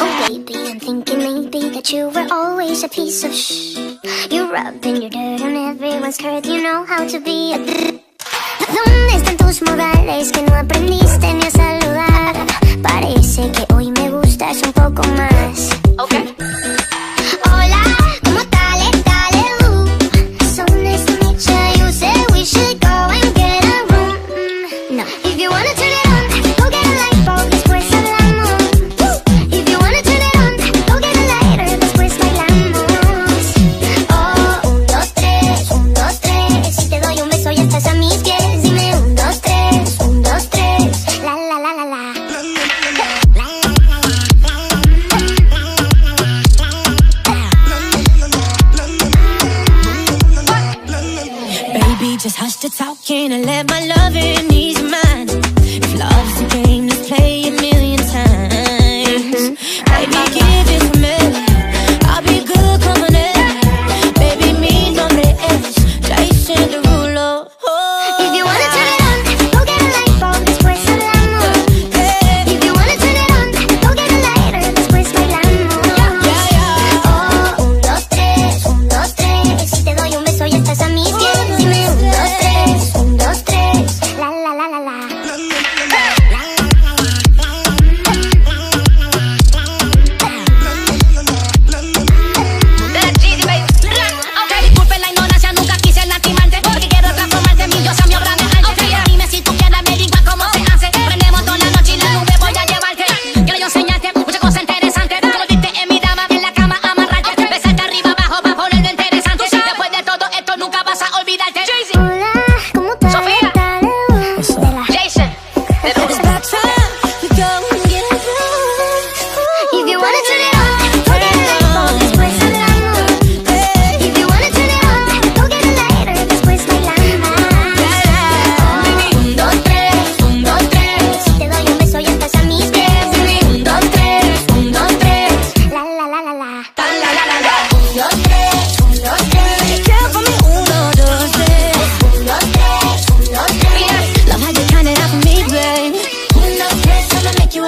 Oh, baby, I'm thinking maybe that you were always a piece of shh. You're rubbing your dirt on everyone's curve. You know how to be a. just hush the talking and let my loving ease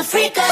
Africa.